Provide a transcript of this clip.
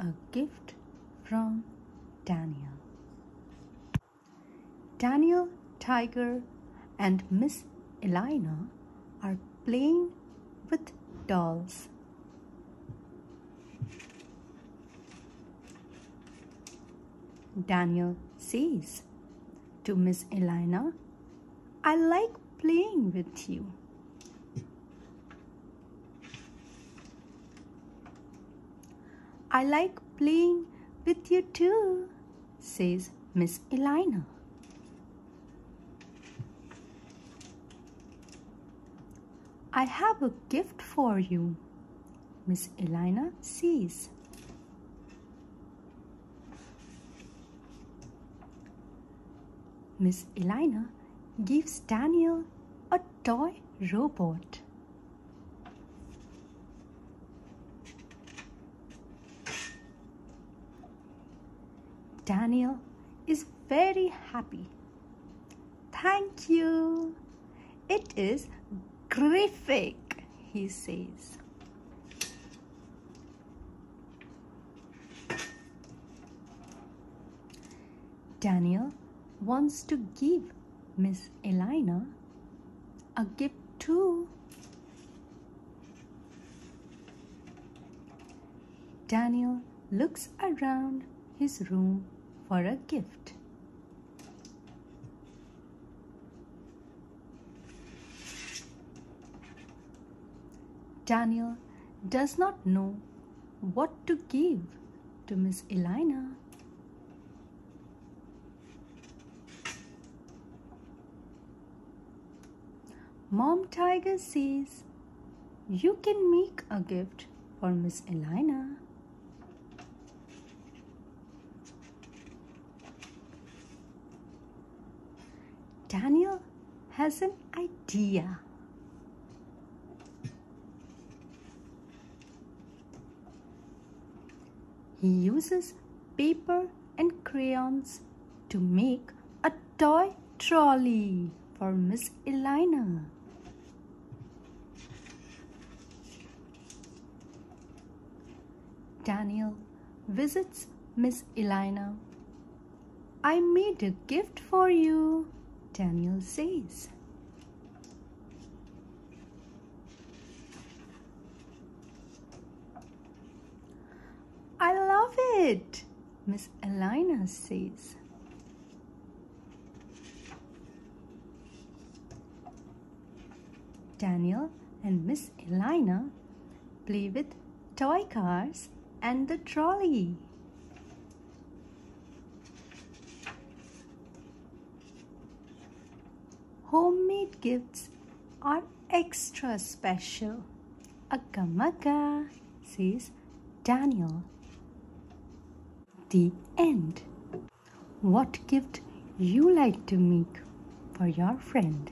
a gift from Daniel. Daniel, Tiger, and Miss Elaina are playing with dolls. Daniel says to Miss Elaina, I like playing with you. I like playing with you too, says Miss Elaina. I have a gift for you, Miss Elaina says. Miss Elaina gives Daniel a toy robot. Daniel is very happy. Thank you. It is grr-ific, he says. Daniel wants to give Miss Elaina a gift too. Daniel looks around his room for a gift. Daniel does not know what to give to Miss Elaina. Mom Tiger says, You can make a gift for Miss Elaina. Daniel has an idea. He uses paper and crayons to make a toy trolley for Miss Elaina. Daniel visits Miss Elaina. I made a gift for you, Daniel says. I love it, Miss Elaina says. Daniel and Miss Elaina play with toy cars and the trolley. Homemade gifts are extra special. Ugga Mugga, says Daniel. The end. What gift you like to make for your friend?